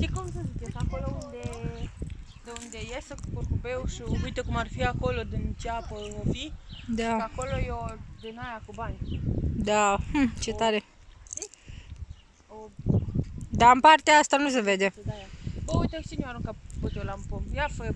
Știi cum să zic, acolo unde, de unde iese curcubeu și uite cum ar fi acolo din ce apă o fi, da. și acolo e o din aia cu bani. da, hm, ce tare. O Dar în partea asta nu se vede. Bă, uite cine a aruncat puteul la pom. Ia fă